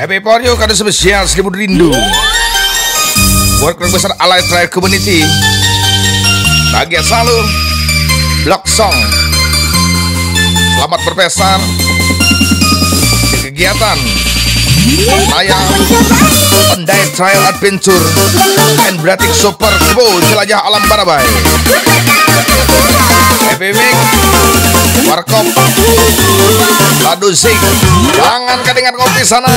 Happy for you kado spesial selimut rindu. Buat keluarga besar Allied Trail Community. Bahagia selalu Block Song. Selamat berpesan di kegiatan. Ayam Pandai Trail Adventure. And Bratik Super Kebo Jelajah Alam Barabai. Happy Mix Warkop. Ladu Zik Jangan kedengar kopi sana.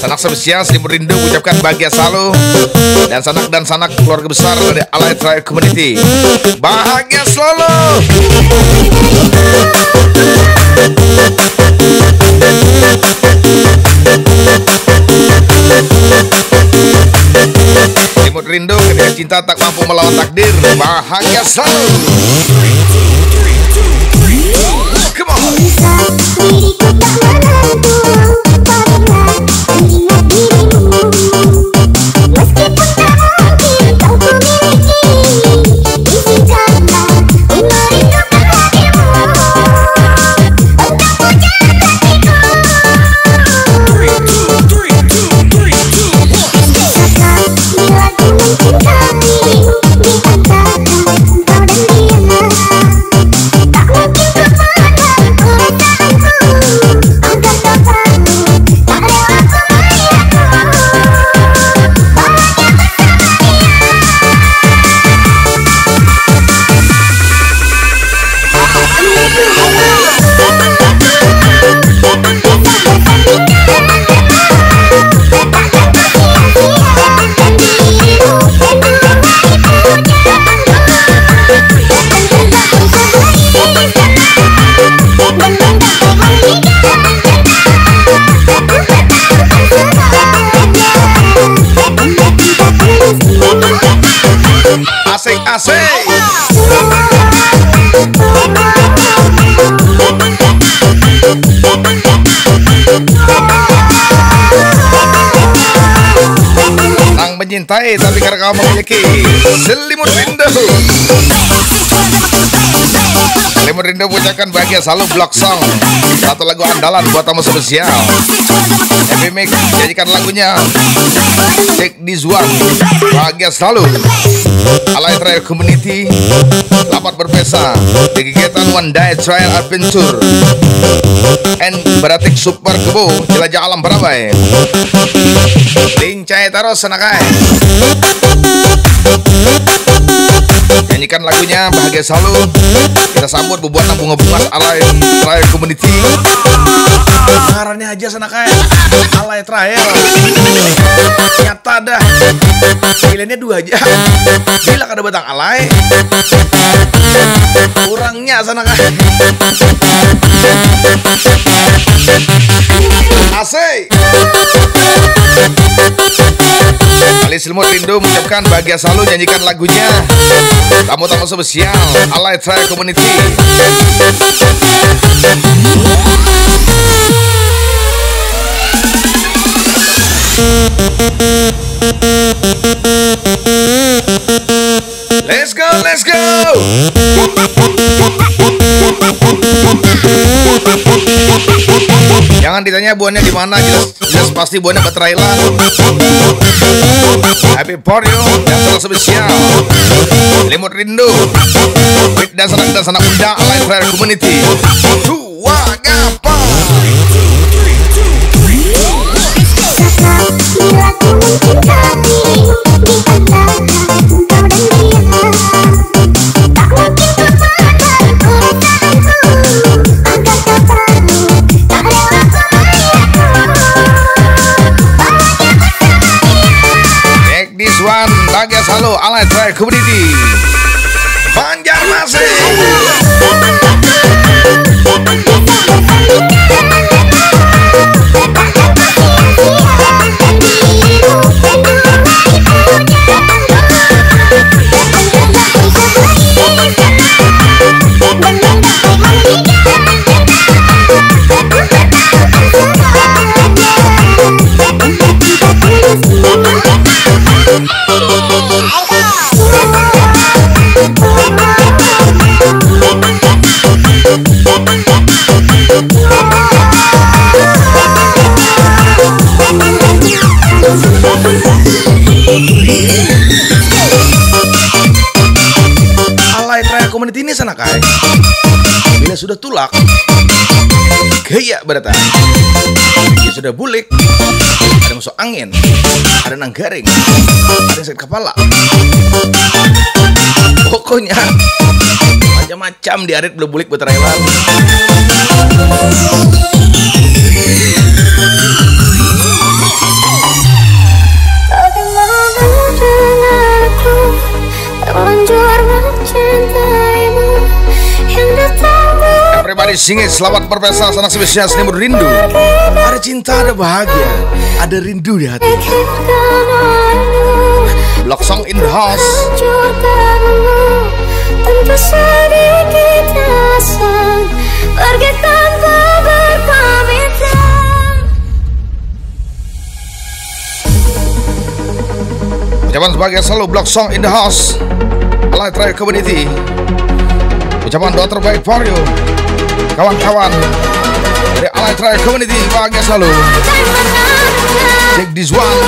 Sanak spesial selimut rindu ucapkan bahagia selalu. Dan sanak dan sanak keluarga besar dari Allied Trail Community. Bahagia selalu Selimut rindu ketika cinta tak mampu melawan takdir. Bahagia selalu Asik asik Sang menyintai tapi karena kau memiliki Selimut rindu Selimut rindu ucapkan bahagia selalu blok song Satu lagu andalan buat tamu spesial. Happy Mix jadikan lagunya. Take this one. Bahagia selalu. Alay Trail Community Selamat berpesta Di kegiatan One Day Trail Adventure. And Baratik Super Kebo Jelajah Alam Barabai Lincai terus senakai Nyanyikan lagunya bahagia selalu. Kita sambut bubuan bunga-bunga Alay Trail Community Ngarannya aja senakai Alay Trail Nyata dah. Pilihannya dua aja. Bila kada batang alay. Kurangnya senakai Asik Kali Silmut Rindu mengucapkan bahagia selalu nyanyikan lagunya Tamu-tamu spesial Alay Trail Community Let's go, let's go Jangan ditanya buahnya di mana jelas, jelas pasti buahnya bertrailan Happy for you. Yang telah spesial. Limut rindu. With dan senang dan senang undang Trail Community. Dua gapa selalu. Allied Trail Community Banjarmasin biasa nak ay. Bila sudah tulak, gaya berata. Dia sudah bulik, ada masuk angin, ada nang garing, ada yang sakit kepala. Pokoknya macam-macam di arit belum bulik denganku Terlanjur datang Everybody sing it, selamat berpesta sanak spesial selimut rindu. Ada cinta, ada bahagia, ada rindu di hati. Block song in the house. Tanpa Pergi tanpa Ucapan sebagai selalu block song in the house. Alive Tribe Community. Ucapan doa terbaik for you. Kawan-kawan dari Alive Tribe Community bahagia selalu. Take this one.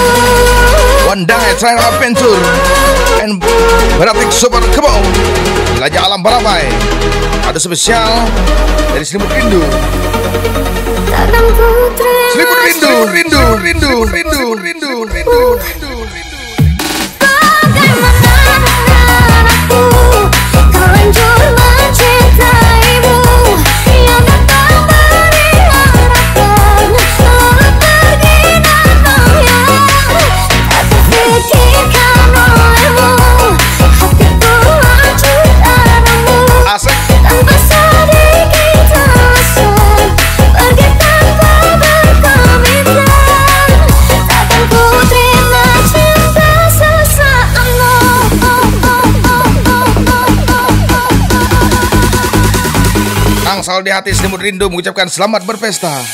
One day to adventure and beratik super kebo. Jelajah alam barabai. Ada spesial dari selimut rindu. Selimut rindu, rindu, rindu, rindu, rindu, rindu, rindu. Angsal di hati selimut rindu mengucapkan selamat berpesta.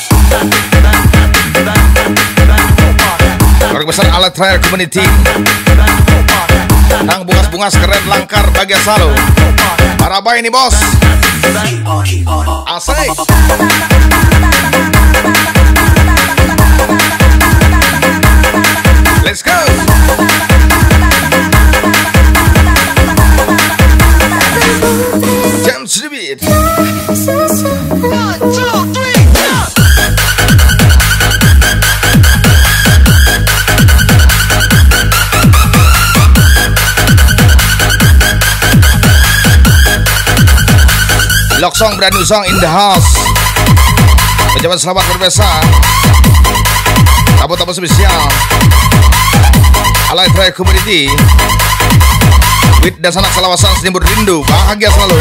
Keluarga besar alat trial community. Nang bungas-bungas keren langkar bahagia selalu. Para bayi ini bos. Asik. Let's go. Jam beat. Lock song brand new song in the house. Ucapan selamat berbesa. Tamu-tamu spesial. Alay Traya Community. Wid dan sanak selawasan selimut rindu. Bahagia selalu.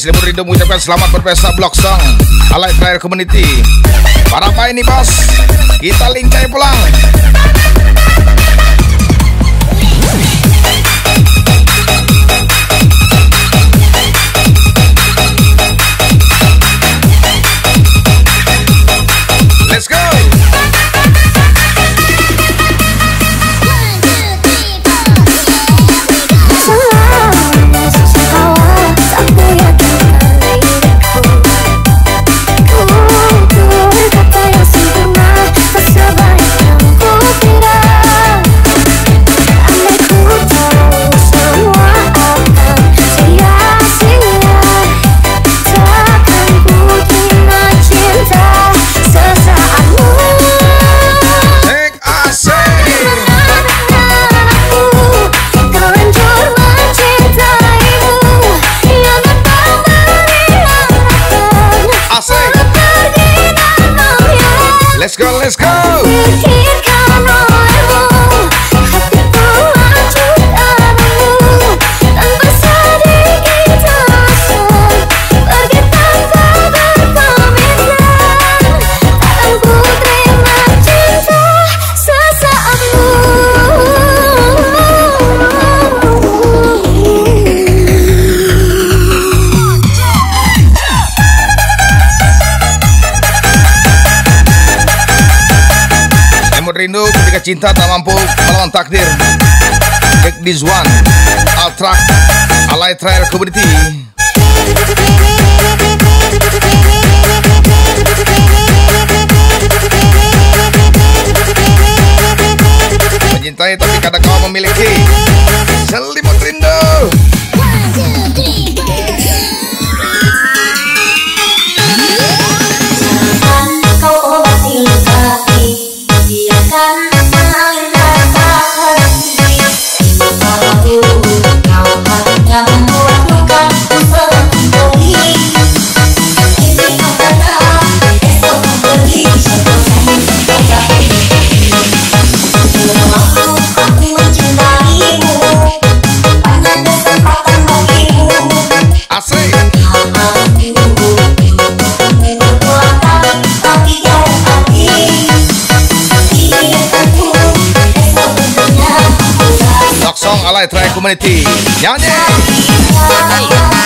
Selimut rindu mengucapkan selamat berpesta blok song Alay Trial Community Para apa ini bos? Kita lincai pulang cinta tak mampu melawan takdir. Take this one Altrack Alay Trail Community Mencintai tapi kadang kau memiliki Selimut Rock Song Alay Trail Community Nyanyi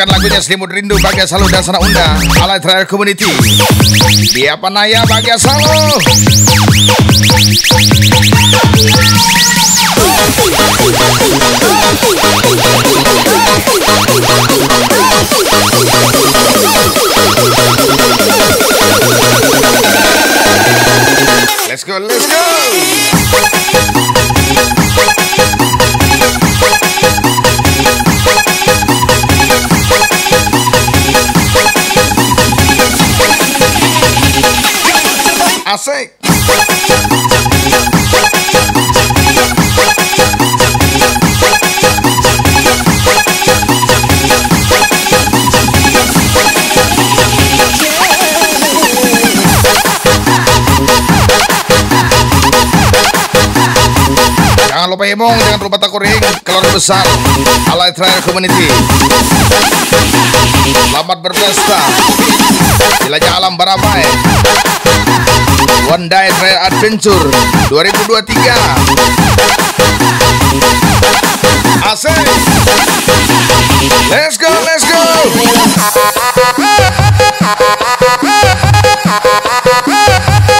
Janjikan lagunya Selimut Rindu Bahagia Selalu dan Sana Unda. Alay Trail Community. Dia Panaya Bahagia Selalu Let's go, let's Jangan lupa hemong, jangan lupa takuring Keluarga besar Alay Trail Community. Selamat berpesta. Jelajah alam Barabai One Day Trail Adventure 2023 Asik. Let's go, let's go.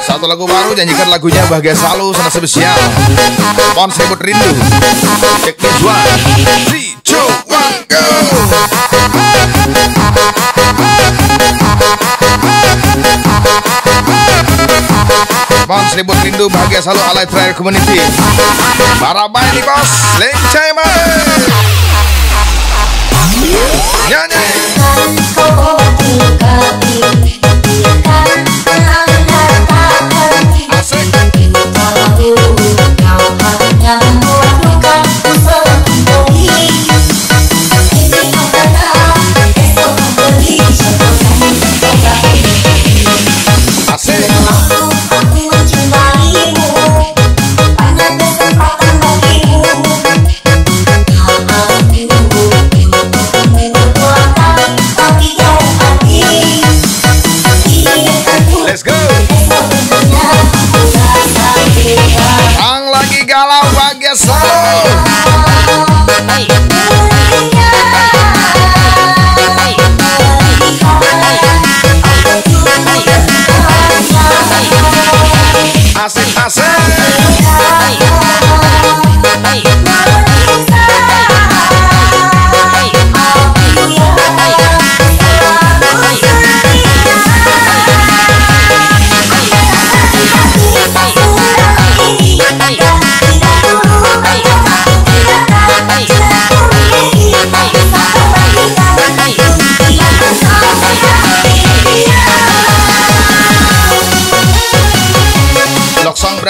Satu lagu baru janjikan lagunya bahagia selalu sana spesial Pon sebut rindu. This one. Three, two, one, go Pon sebut rindu bahagia selalu alay trail community. Barabai nih bos Lencai man Nyanyi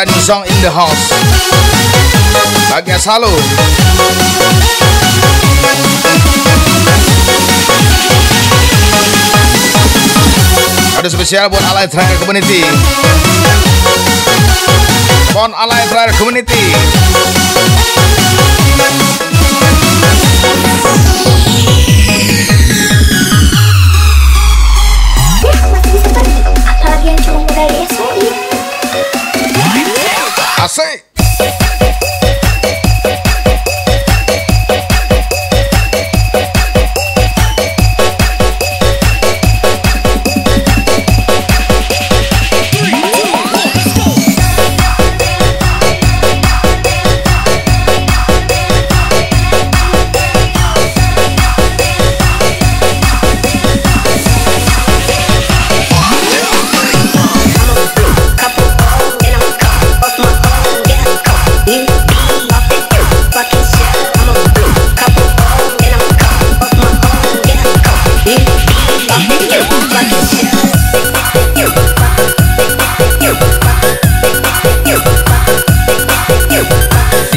brand new song in the house. Bahagia selalu. Ada spesial buat Alay Trail Community. Pon Alay Trail Community.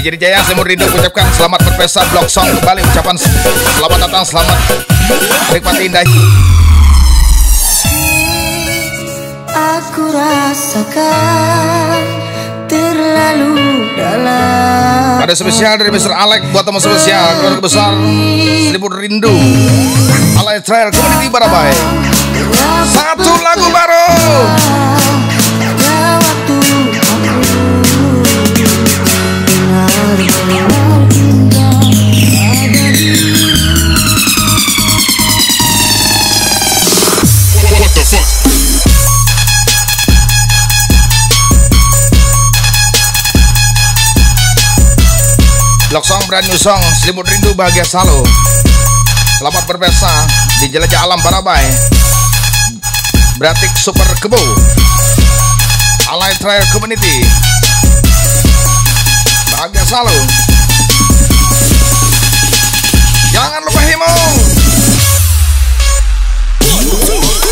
DJ Jaya Semur Rindu ucapkan selamat berpesta blog song kembali ucapan selamat datang selamat menikmati indah. Aku rasakan terlalu dalam ada spesial dari Mr. Alek buat teman spesial keluarga besar Selimut Rindu. Alay Trail Community Barabai. Satu lagu baru brand new song Selimut Rindu bahagia selalu. Selamat berpesta di jelajah alam Barabai. Bratik Super Kebo. Alay Trail Community. Bahagia selalu. Jangan lupa himo.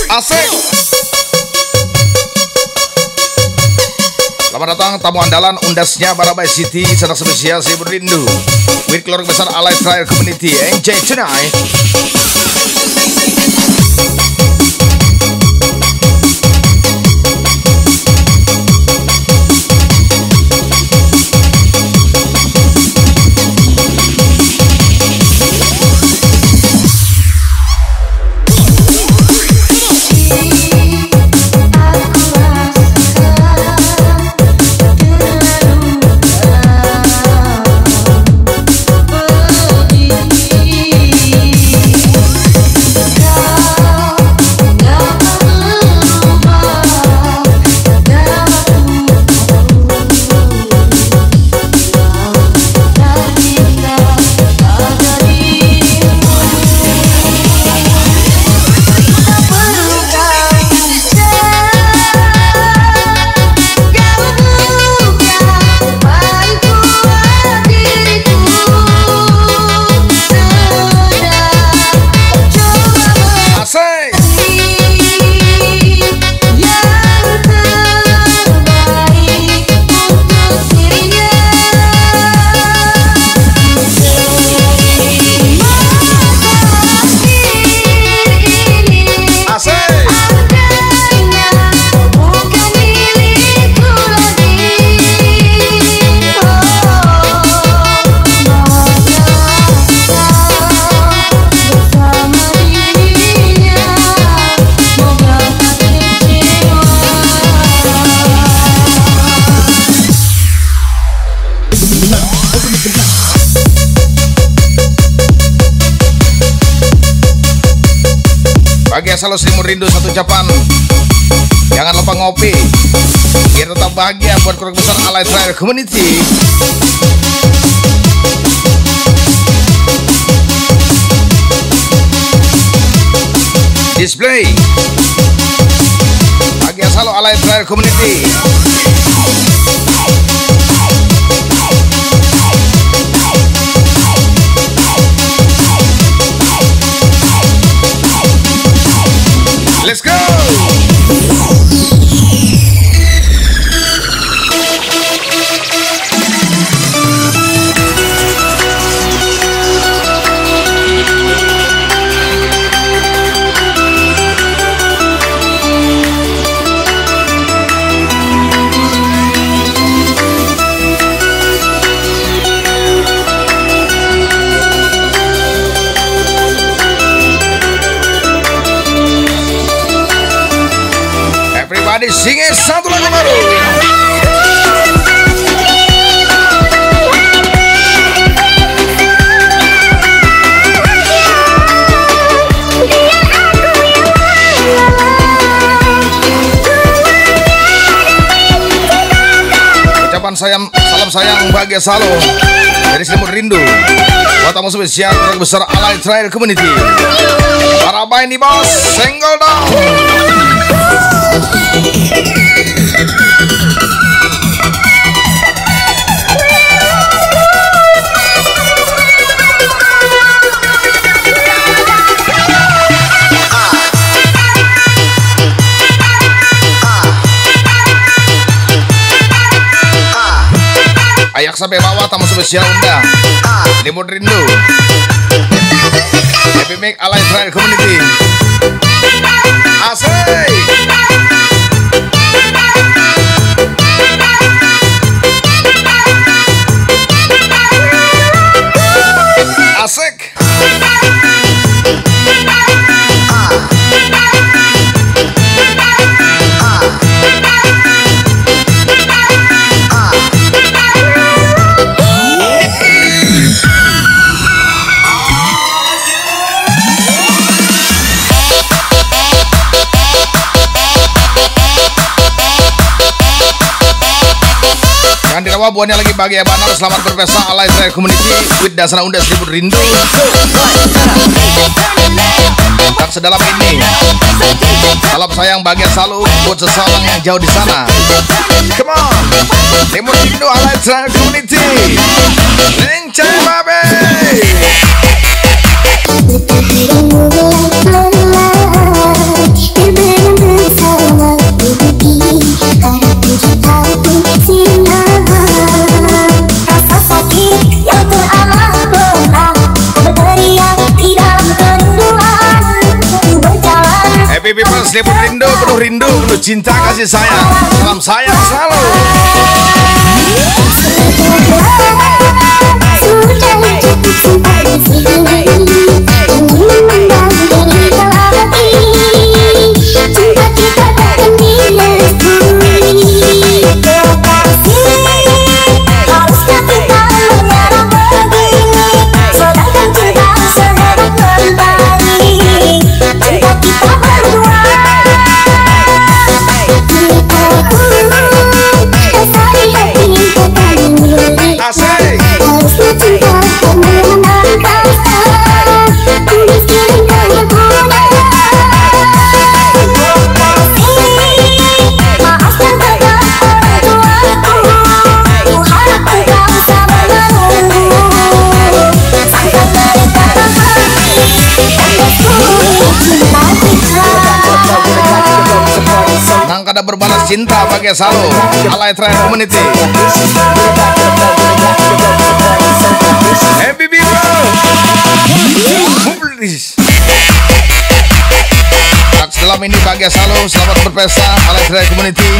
Asik Selamat datang tamu andalan undasnya Barabai City Senang spesial si Rindu. With keluarga besar Alay Trail Community Enjoy tonight selalu selimut rindu satu ucapan Jangan lupa ngopi Biar tetap bahagia buat keluarga besar Alay Trail Community. Display. Bahagia selalu Alay Trail Community Ucapan sayang, salam sayang bahagia selalu dari selimut rindu. Buat tamu spesial besar Alay Trail Community. Para main di bos, senggol dong. Ayak sampai bawah tamu spesial undang. Limut rindu. Happy Make Trail Community. Asik. Dirawat buahnya lagi bahagia banar Selamat berpesta Alay Trail Community With dasar unda selimut rindu. Tak sedalam ini Salam sayang bahagia selalu Buat seseorang yang jauh di sana. Come on. Selimut rindu Alay Trail Community. Lencang babe Happy people selimut rindu Penuh rindu Penuh cinta kasih sayang. Salam sayang selalu. Sudah cukup sampai di sini cinta bagai selalu Alay Trail Community Happy Sedalam ini bahagia selalu. Selamat berpesta Alay Trail Community.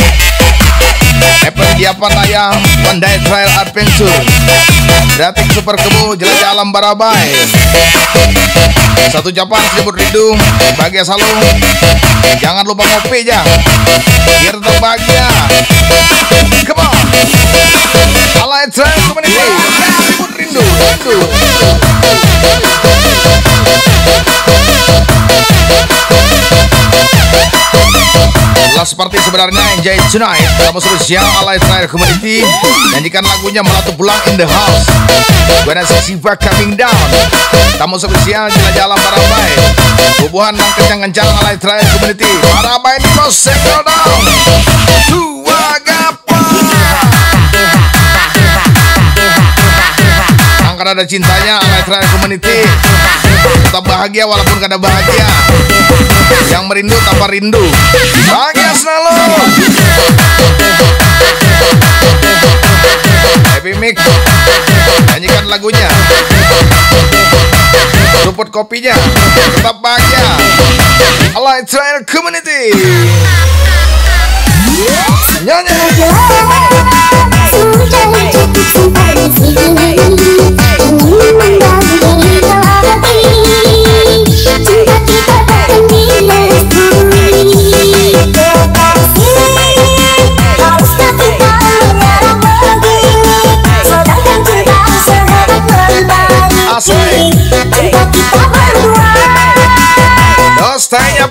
Happy Diapanaya Day Trail Adventure. Datik Super Kemu Jelajah Alam Barabai. Satu ucapan selimut rindu Bahagia selalu. Jangan lupa ngopi ya Biar tetap bahagia. Come on. Alay Trail Community. Selimut rindu Rindu Lah seperti sebenarnya Enjoy Tonight Kamu spesial Alay Trail Community Nyanyikan lagunya Melatu Pulang in the House. When I see Siva coming down Tamu spesial jelajah alam Parabai Bubuhan yang kencang-kencang Alay Trail Community Parabai di bos single down. Dua gapa Angkat ada cintanya Alay Trail Community Tetap bahagia walaupun kada bahagia. Yang merindu tanpa rindu. Bahagia selalu. Happy Mix. Nyanyikan lagunya. Support kopinya. Tetap bahagia. Alay Trail Community. Nyanyi. Sudah coração. Nós tá em.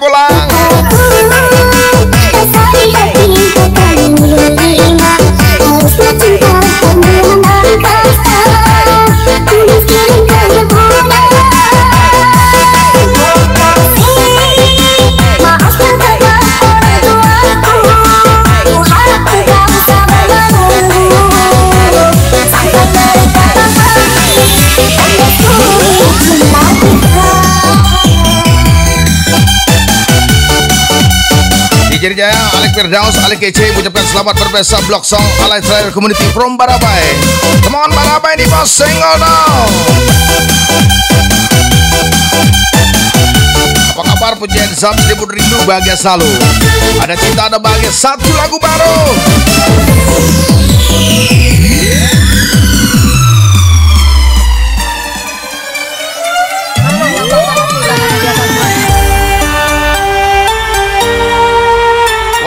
Jaya, Alek Firdaus, Alek Kece Ucapkan selamat berpesta Blok Song Alay Trail Community from Barabai. Come on Barabai di bos Senggol dong. Apa kabar pujian Zam Seribu Rindu bahagia selalu. Ada cinta ada bahagia Satu lagu baru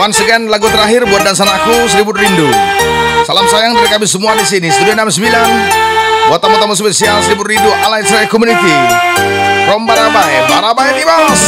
Once again lagu terakhir buat dansan aku Seribu Rindu. Salam sayang dari kami semua di sini Studio 69 buat tamu-tamu spesial Seribu Rindu Trail Community. From Barabai, Barabai di bos.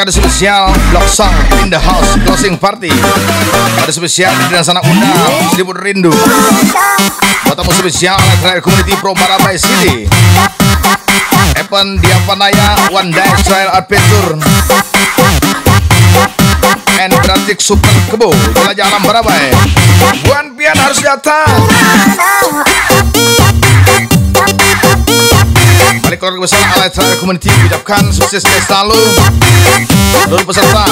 Terakhir kado spesial Block Song in the House Closing Party. Kado spesial di dan sana unda Seribu Rindu. Buat tamu spesial Trail Community Pro Barabai City. Evan Diapanaya One Day Trail Adventure. And Bratik Super Kebo Jelajah Alam Barabai Buan Pian harus datang Besar Allied Trail Community Ucapkan sukses selalu Seluruh peserta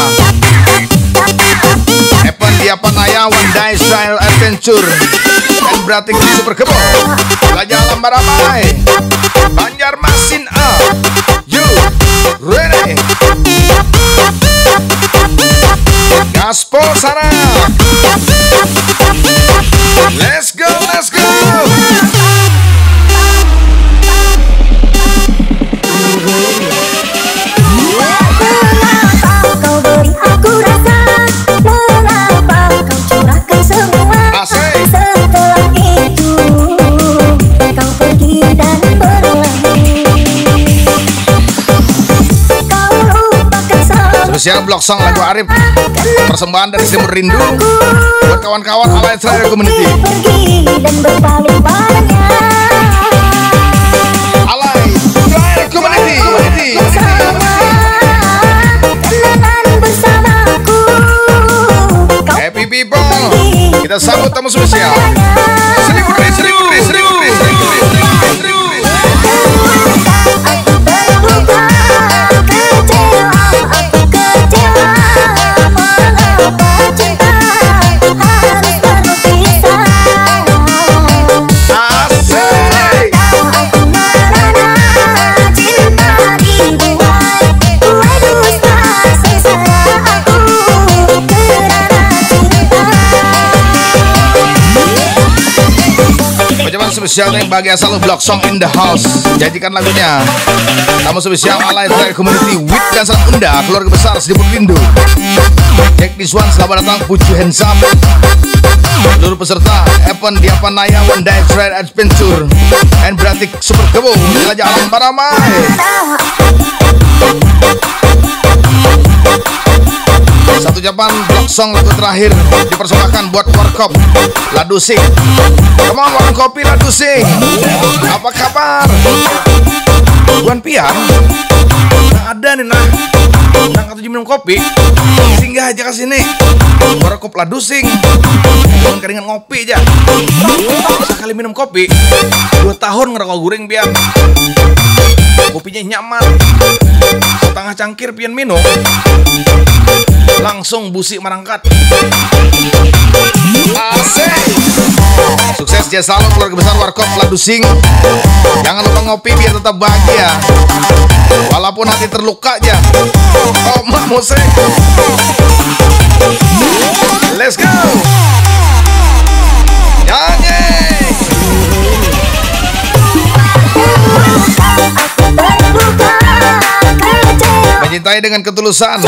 Evan Diapanaya One Day Trail Adventure. And Bratik Super Kebo. Jelajah Alam Barabai Banjarmasin A. You Ready? Gaspol sana Let's go, let's go Spesial blok song lagu Arif. Persembahan dari Timur Rindu Buat kawan-kawan Allied Trail Community Allied Trail Community Community Happy people. Kita sambut tamu spesial. Seribu spesial yang bahagia selalu blok song in the house. Janjikan lagunya. Tamu spesial Allied Trail Community With dan Salam Unda Keluarga besar Seribu Rindu. Jack this one selamat datang hands up Seluruh peserta Evan One Day Trail Adventure And Bratik Super Kebo Jelajah Alam Baramai Satu ucapan blok song lagu terakhir Dipersembahkan buat Warkop. Ladu Sing Come on warung kopi Ladu Sing Apa kabar? Buan Pian. Nggak ada nih nah. Nang tujuh minum kopi. Singgah aja ke sini. Warkop ladusing Jangan keringan ngopi aja. Sekali minum kopi Dua tahun ngerokok guring biar Kopinya nyaman. Setengah cangkir pian minum Langsung busi merangkat Sukses ya selalu keluarga besar Warkop Ladusing. Jangan lupa ngopi biar tetap bahagia. Walaupun hati terluka aja. Oh musik Let's go Mencintai dengan ketulusan.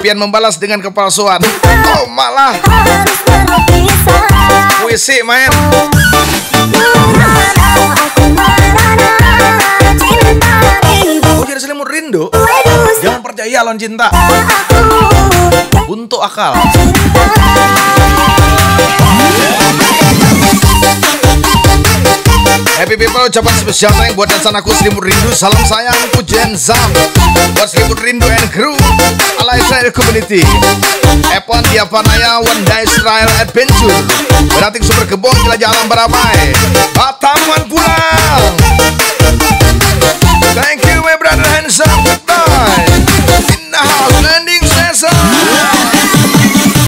Pian membalas dengan kepalsuan. Oh malah? Puisi main. Oh jadi selimut rindu. Jangan percaya lawan cinta. Untuk akal Happy people ucapan spesial yang buat dan aku selimut rindu Salam sayangku Jen Zam. Buat selimut rindu and crew Ala Israel Community. Epon one day Israel Adventure. Berarti super kebon jelajah alam beramai. Bataman pulang. Thank you my brother handsome.